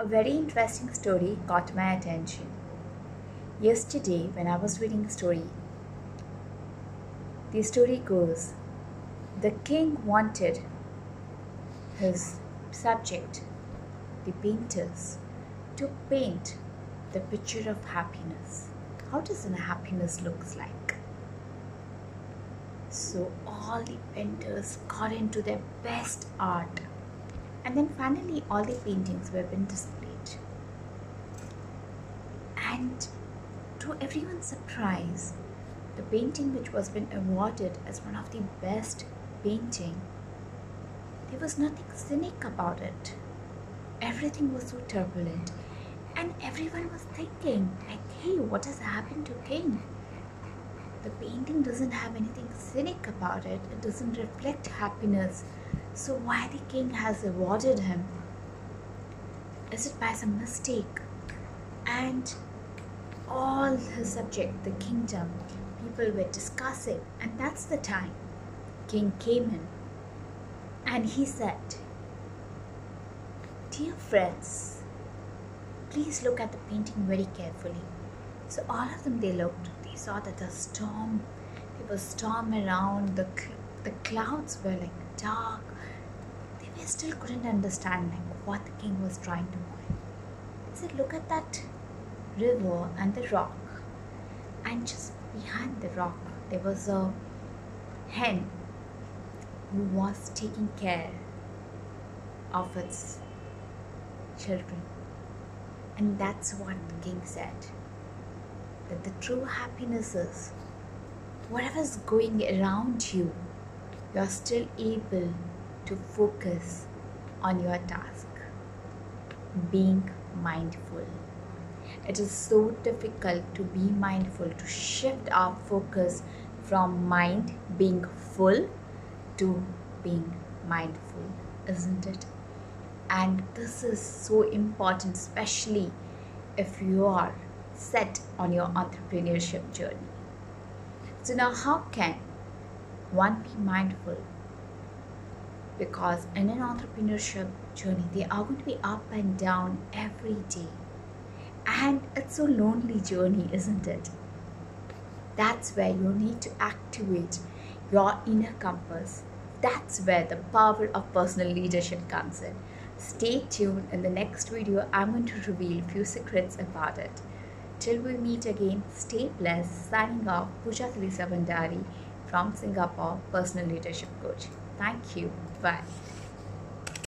a very interesting story caught my attention. Yesterday, when I was reading a story, the story goes the king wanted his subject, the painters, to paint the picture of happiness. How does a happiness looks like? So all the painters got into their best art and then finally all the paintings were been displayed. And to everyone's surprise, the painting which was been awarded as one of the best painting, there was nothing cynic about it. Everything was so turbulent and everyone was thinking like, hey, what has happened to King? The painting doesn't have anything cynic about it. It doesn't reflect happiness so why the king has rewarded him? Is it by some mistake? And all his subject, the kingdom, people were discussing, and that's the time king came in and he said, Dear friends, please look at the painting very carefully. So all of them they looked, they saw that the storm, there was storm around, the, the clouds were like dark, they still couldn't understand like what the king was trying to point. He said, look at that river and the rock. And just behind the rock there was a hen who was taking care of its children. And that's what the king said. That the true happiness is whatever's going around you, you're still able to focus on your task. Being mindful. It is so difficult to be mindful, to shift our focus from mind being full to being mindful, isn't it? And this is so important, especially if you are set on your entrepreneurship journey. So, now how can one be mindful. Because in an entrepreneurship journey they are going to be up and down every day. And it's a lonely journey isn't it? That's where you need to activate your inner compass. That's where the power of personal leadership comes in. Stay tuned. In the next video i'm going to reveal few secrets about it. Till we meet again stay blessed. Signing off Pooja Theresa Bhandari from Singapore personal leadership coach Thank you. Bye.